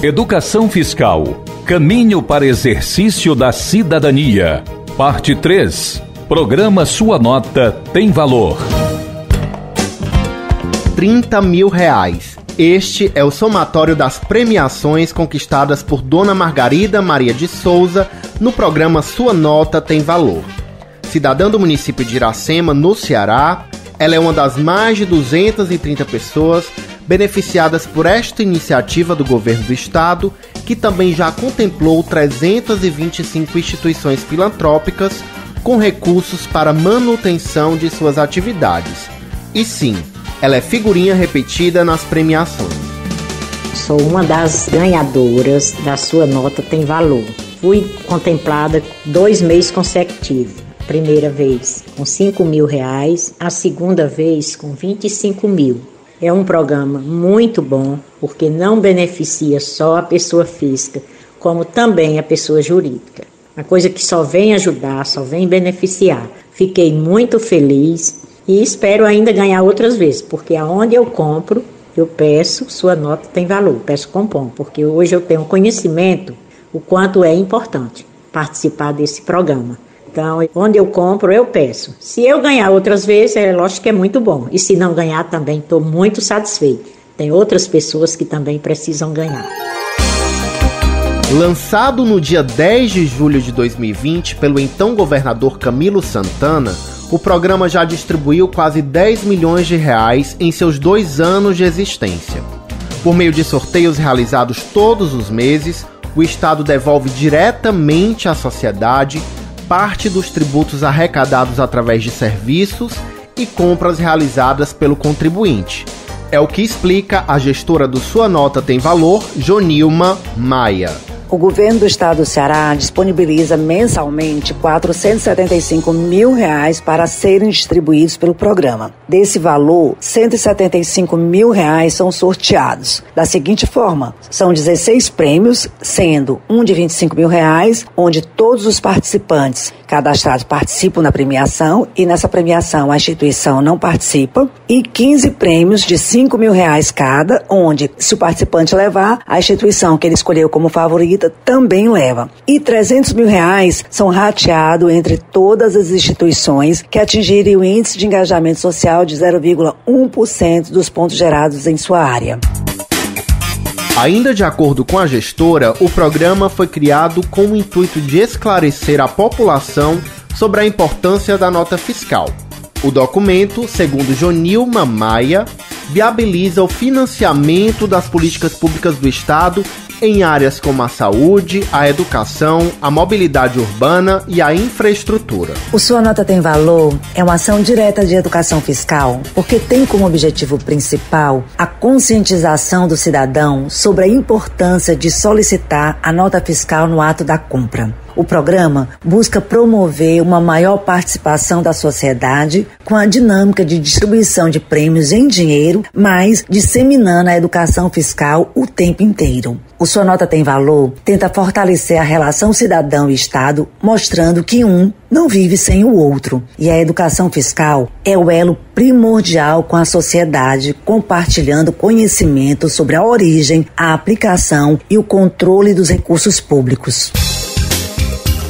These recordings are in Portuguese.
Educação Fiscal Caminho para Exercício da Cidadania. Parte 3. Programa Sua Nota tem Valor. 30 mil reais. Este é o somatório das premiações conquistadas por Dona Margarida Maria de Souza no programa Sua Nota Tem Valor. Cidadã do município de Iracema, no Ceará, ela é uma das mais de 230 pessoas beneficiadas por esta iniciativa do governo do estado, que também já contemplou 325 instituições filantrópicas com recursos para manutenção de suas atividades. E sim, ela é figurinha repetida nas premiações. Sou uma das ganhadoras da sua nota tem valor. Fui contemplada dois meses consecutivos primeira vez com 5 mil reais, a segunda vez com 25 mil. É um programa muito bom porque não beneficia só a pessoa física, como também a pessoa jurídica. Uma coisa que só vem ajudar, só vem beneficiar. Fiquei muito feliz e espero ainda ganhar outras vezes, porque aonde eu compro, eu peço, sua nota tem valor, peço compom, porque hoje eu tenho conhecimento o quanto é importante participar desse programa. Então, onde eu compro, eu peço. Se eu ganhar outras vezes, é lógico que é muito bom. E se não ganhar, também estou muito satisfeito. Tem outras pessoas que também precisam ganhar. Lançado no dia 10 de julho de 2020 pelo então governador Camilo Santana, o programa já distribuiu quase 10 milhões de reais em seus dois anos de existência. Por meio de sorteios realizados todos os meses, o Estado devolve diretamente à sociedade parte dos tributos arrecadados através de serviços e compras realizadas pelo contribuinte. É o que explica a gestora do Sua Nota Tem Valor, Jonilma Maia. O governo do estado do Ceará disponibiliza mensalmente 475 mil reais para serem distribuídos pelo programa. Desse valor, 175 mil reais são sorteados. Da seguinte forma, são 16 prêmios, sendo um de 25 mil reais, onde todos os participantes cadastrados participam na premiação e nessa premiação a instituição não participa, e 15 prêmios de 5 mil reais cada, onde se o participante levar, a instituição que ele escolheu como também leva. E 300 mil reais são rateados entre todas as instituições que atingirem o índice de engajamento social de 0,1% dos pontos gerados em sua área. Ainda de acordo com a gestora, o programa foi criado com o intuito de esclarecer a população sobre a importância da nota fiscal. O documento, segundo Jonilma Maia, viabiliza o financiamento das políticas públicas do Estado em áreas como a saúde, a educação, a mobilidade urbana e a infraestrutura. O Sua Nota Tem Valor é uma ação direta de educação fiscal, porque tem como objetivo principal a conscientização do cidadão sobre a importância de solicitar a nota fiscal no ato da compra. O programa busca promover uma maior participação da sociedade com a dinâmica de distribuição de prêmios em dinheiro, mas disseminando a educação fiscal o tempo inteiro. O Sua Nota Tem Valor tenta fortalecer a relação cidadão e Estado, mostrando que um não vive sem o outro. E a educação fiscal é o elo primordial com a sociedade, compartilhando conhecimento sobre a origem, a aplicação e o controle dos recursos públicos.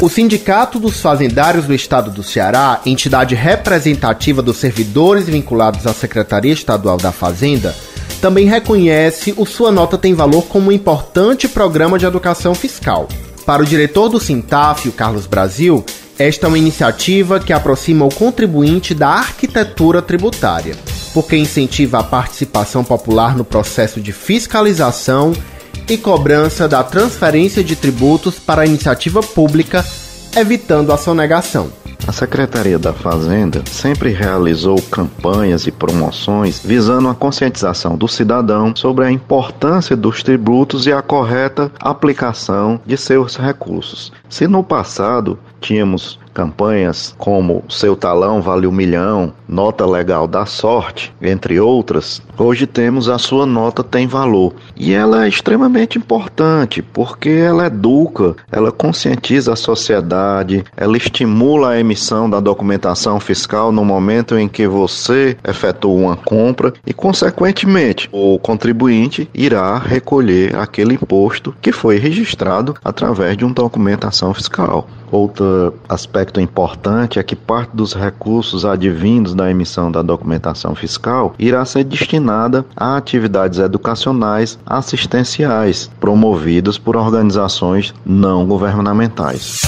O Sindicato dos Fazendários do Estado do Ceará, entidade representativa dos servidores vinculados à Secretaria Estadual da Fazenda, também reconhece o Sua Nota Tem Valor como um importante programa de educação fiscal. Para o diretor do Sintaf, o Carlos Brasil, esta é uma iniciativa que aproxima o contribuinte da arquitetura tributária, porque incentiva a participação popular no processo de fiscalização e cobrança da transferência de tributos para a iniciativa pública, evitando a sonegação. A Secretaria da Fazenda sempre realizou campanhas e promoções visando a conscientização do cidadão sobre a importância dos tributos e a correta aplicação de seus recursos. Se no passado tínhamos campanhas como Seu Talão Vale um Milhão, Nota Legal da Sorte, entre outras, hoje temos a sua nota tem valor. E ela é extremamente importante porque ela educa, ela conscientiza a sociedade, ela estimula a emissão da documentação fiscal no momento em que você efetua uma compra e, consequentemente, o contribuinte irá recolher aquele imposto que foi registrado através de uma documentação fiscal. Outro aspecto importante é que parte dos recursos advindos da emissão da documentação fiscal irá ser destinada a atividades educacionais assistenciais promovidas por organizações não governamentais.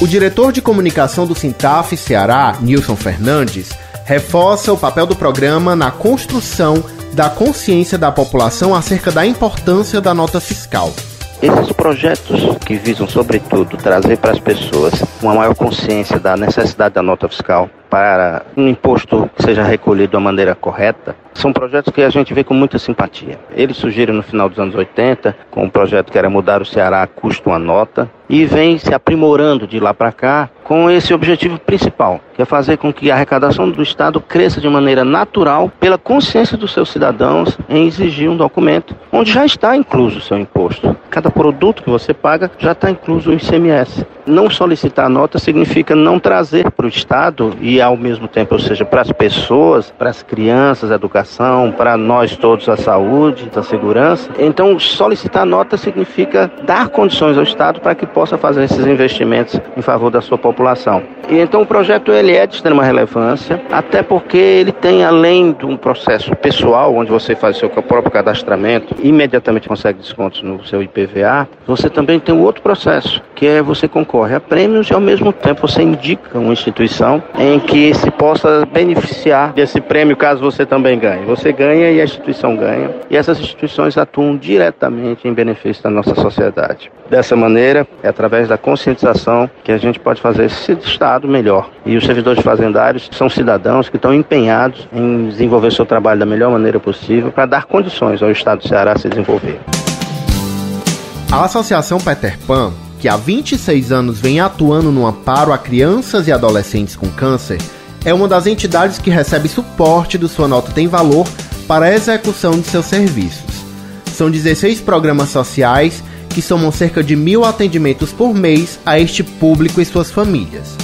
O diretor de comunicação do Sintaf Ceará, Nilson Fernandes, reforça o papel do programa na construção da consciência da população acerca da importância da nota fiscal. Esses projetos que visam, sobretudo, trazer para as pessoas uma maior consciência da necessidade da nota fiscal para um imposto que seja recolhido da maneira correta, são projetos que a gente vê com muita simpatia. Eles surgiram no final dos anos 80, com um projeto que era mudar o Ceará a custo uma nota, e vem se aprimorando de lá para cá com esse objetivo principal, que é fazer com que a arrecadação do Estado cresça de maneira natural pela consciência dos seus cidadãos em exigir um documento onde já está incluso o seu imposto. Cada produto que você paga já está incluso o ICMS. Não solicitar nota significa não trazer para o Estado e ao mesmo tempo, ou seja, para as pessoas, para as crianças, a educação, para nós todos a saúde, a segurança. Então, solicitar nota significa dar condições ao Estado para que possa fazer esses investimentos em favor da sua população. E então o projeto ele é de extrema relevância, até porque ele tem além de um processo pessoal onde você faz o seu próprio cadastramento, imediatamente consegue descontos no seu IPVA, você também tem um outro processo, que é você concorre a prêmios e ao mesmo tempo você indica uma instituição em que se possa beneficiar desse prêmio caso você também ganhe. Você ganha e a instituição ganha, e essas instituições atuam diretamente em benefício da nossa sociedade. Dessa maneira, é através da conscientização que a gente pode fazer esse Estado melhor. E os servidores fazendários são cidadãos que estão empenhados em desenvolver seu trabalho da melhor maneira possível para dar condições ao Estado do Ceará se desenvolver. A Associação Peter Pan, que há 26 anos vem atuando no amparo a crianças e adolescentes com câncer, é uma das entidades que recebe suporte do Sua Nota Tem Valor para a execução de seus serviços. São 16 programas sociais que somam cerca de mil atendimentos por mês a este público e suas famílias.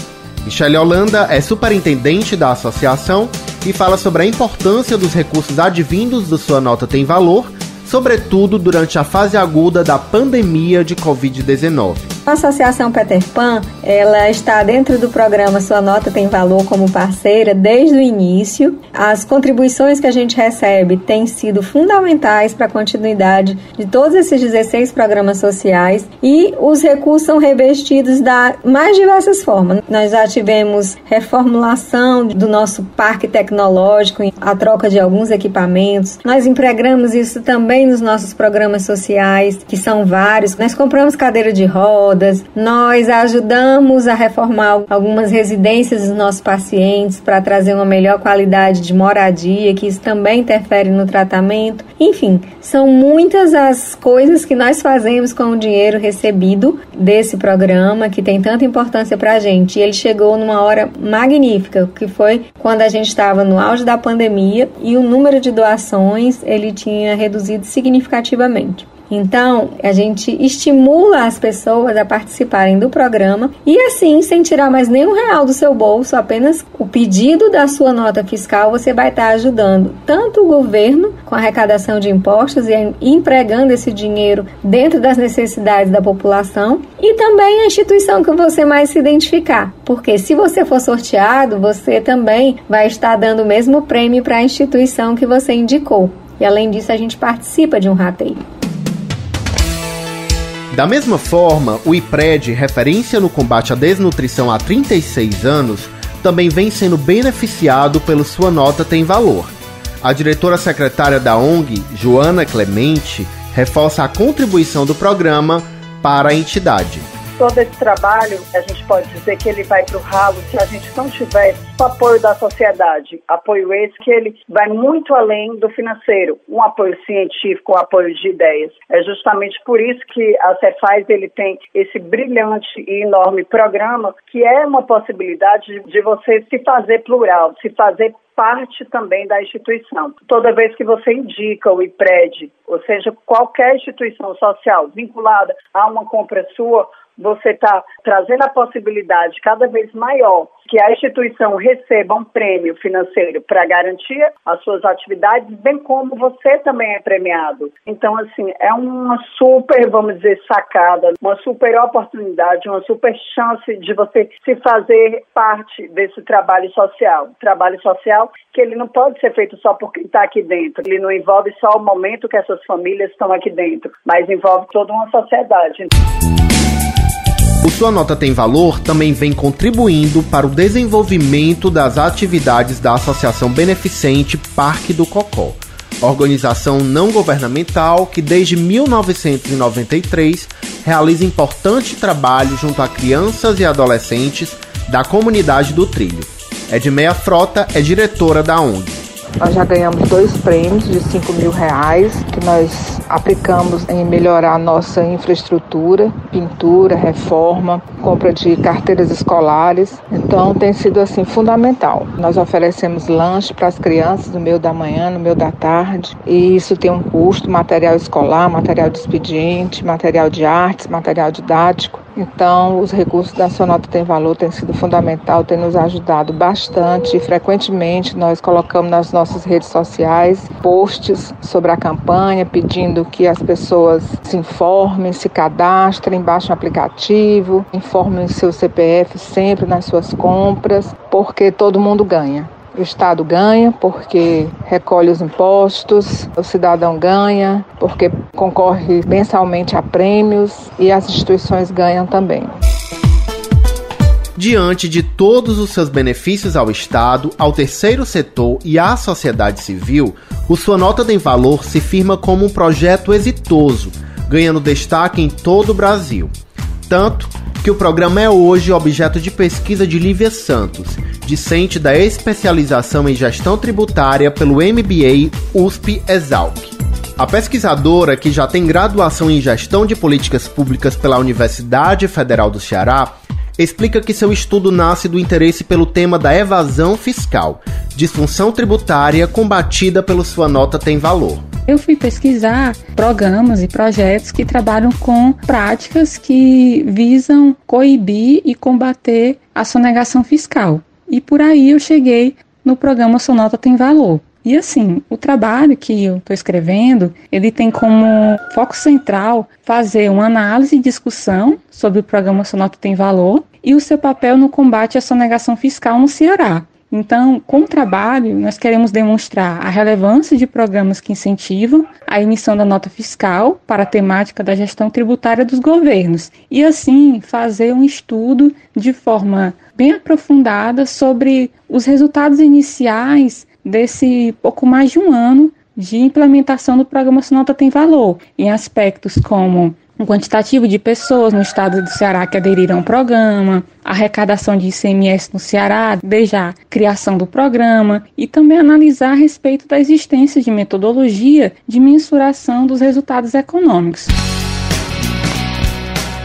Michele Holanda é superintendente da associação e fala sobre a importância dos recursos advindos do Sua Nota Tem Valor, sobretudo durante a fase aguda da pandemia de Covid-19. A Associação Peter Pan, ela está dentro do programa Sua Nota Tem Valor como parceira desde o início. As contribuições que a gente recebe têm sido fundamentais para a continuidade de todos esses 16 programas sociais e os recursos são revestidos da mais diversas formas. Nós já tivemos reformulação do nosso parque tecnológico, a troca de alguns equipamentos. Nós empregamos isso também nos nossos programas sociais, que são vários. Nós compramos cadeira de roda, Nós ajudamos a reformar algumas residências dos nossos pacientes para trazer uma melhor qualidade de moradia, que isso também interfere no tratamento. Enfim, são muitas as coisas que nós fazemos com o dinheiro recebido desse programa que tem tanta importância para a gente. E ele chegou numa hora magnífica, que foi quando a gente estava no auge da pandemia e o número de doações ele tinha reduzido significativamente. Então, a gente estimula as pessoas a participarem do programa e assim, sem tirar mais nenhum real do seu bolso, apenas o pedido da sua nota fiscal, você vai estar ajudando tanto o governo com a arrecadação de impostos e empregando esse dinheiro dentro das necessidades da população e também a instituição que você mais se identificar. Porque se você for sorteado, você também vai estar dando o mesmo prêmio para a instituição que você indicou. E além disso, a gente participa de um rateio. Da mesma forma, o IPRED, referência no combate à desnutrição há 36 anos, também vem sendo beneficiado pelo Sua Nota Tem Valor. A diretora secretária da ONG, Joana Clemente, reforça a contribuição do programa para a entidade. Todo esse trabalho, a gente pode dizer que ele vai para o ralo se a gente não tiver o apoio da sociedade. Apoio esse que ele vai muito além do financeiro, um apoio científico, um apoio de ideias. É justamente por isso que a Cefaz ele tem esse brilhante e enorme programa que é uma possibilidade de você se fazer plural, se fazer parte também da instituição. Toda vez que você indica o IPRED, ou seja, qualquer instituição social vinculada a uma compra sua, você está trazendo a possibilidade cada vez maior que a instituição receba um prêmio financeiro para garantir as suas atividades, bem como você também é premiado. Então, assim, é uma super, vamos dizer, sacada, uma super oportunidade, uma super chance de você se fazer parte desse trabalho social. Trabalho social que ele não pode ser feito só por quem está aqui dentro. Ele não envolve só o momento que essas famílias estão aqui dentro, mas envolve toda uma sociedade. O Sua Nota Tem Valor também vem contribuindo para o desenvolvimento das atividades da Associação Beneficente Parque do Cocó, organização não governamental que desde 1993 realiza importante trabalho junto a crianças e adolescentes da comunidade do Trilho. Edmeia Frota é diretora da ONG. Nós já ganhamos dois prêmios de 5 mil reais que nós aplicamos em melhorar a nossa infraestrutura, pintura, reforma, compra de carteiras escolares. Então tem sido assim fundamental. Nós oferecemos lanche para as crianças no meio da manhã, no meio da tarde, e isso tem um custo, material escolar, material de expediente, material de artes, material didático. Então, os recursos da Sonota Tem Valor têm sido fundamental, têm nos ajudado bastante. Frequentemente, nós colocamos nas nossas redes sociais posts sobre a campanha, pedindo que as pessoas se informem, se cadastrem, baixem o aplicativo, informem seu CPF sempre nas suas compras, porque todo mundo ganha. O Estado ganha porque recolhe os impostos, o cidadão ganha porque concorre mensalmente a prêmios e as instituições ganham também. Diante de todos os seus benefícios ao Estado, ao terceiro setor e à sociedade civil, o Sua Nota tem Valor se firma como um projeto exitoso, ganhando destaque em todo o Brasil. Tanto que o programa é hoje objeto de pesquisa de Lívia Santos, discente da especialização em gestão tributária pelo MBA USP Exalc. A pesquisadora, que já tem graduação em gestão de políticas públicas pela Universidade Federal do Ceará, explica que seu estudo nasce do interesse pelo tema da evasão fiscal, disfunção tributária combatida pelo Sua Nota Tem Valor. Eu fui pesquisar programas e projetos que trabalham com práticas que visam coibir e combater a sonegação fiscal. E por aí eu cheguei no programa Sonota Tem Valor. E assim, o trabalho que eu estou escrevendo, ele tem como foco central fazer uma análise e discussão sobre o programa Sonota Tem Valor e o seu papel no combate à sonegação fiscal no Ceará. Então, com o trabalho, nós queremos demonstrar a relevância de programas que incentivam a emissão da nota fiscal para a temática da gestão tributária dos governos e, assim, fazer um estudo de forma bem aprofundada sobre os resultados iniciais desse pouco mais de um ano de implementação do programa Nota Tem Valor, em aspectos como um quantitativo de pessoas no estado do Ceará que aderiram ao programa, arrecadação de ICMS no Ceará desde a criação do programa e também analisar a respeito da existência de metodologia de mensuração dos resultados econômicos.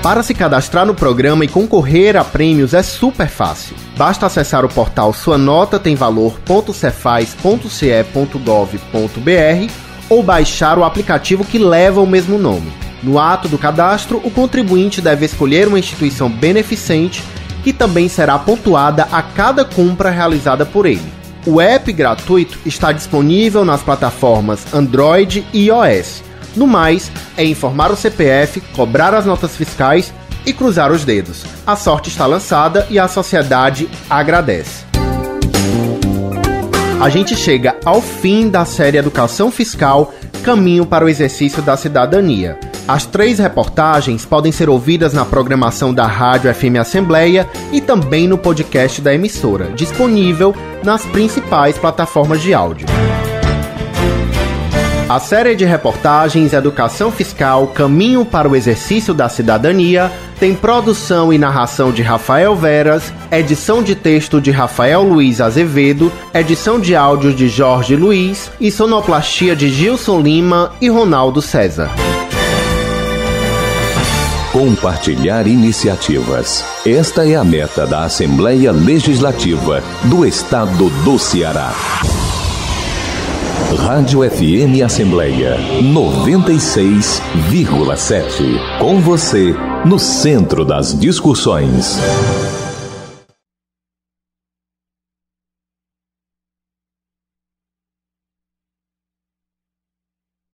Para se cadastrar no programa e concorrer a prêmios é super fácil. Basta acessar o portal suanotatemvalor.cefaz.ce.gov.br ou baixar o aplicativo que leva o mesmo nome. No ato do cadastro, o contribuinte deve escolher uma instituição beneficente que também será pontuada a cada compra realizada por ele. O app gratuito está disponível nas plataformas Android e iOS. No mais, é informar o CPF, cobrar as notas fiscais e cruzar os dedos. A sorte está lançada e a sociedade agradece. A gente chega ao fim da série Educação Fiscal Caminho para o Exercício da Cidadania. As três reportagens podem ser ouvidas na programação da Rádio FM Assembleia e também no podcast da emissora, disponível nas principais plataformas de áudio. A série de reportagens Educação Fiscal Caminho para o Exercício da Cidadania tem produção e narração de Rafael Veras, edição de texto de Rafael Luiz Azevedo, edição de áudios de Jorge Luiz e sonoplastia de Gilson Lima e Ronaldo César. Compartilhar iniciativas. Esta é a meta da Assembleia Legislativa do Estado do Ceará. Rádio FM Assembleia 96,7. Com você, no centro das discussões.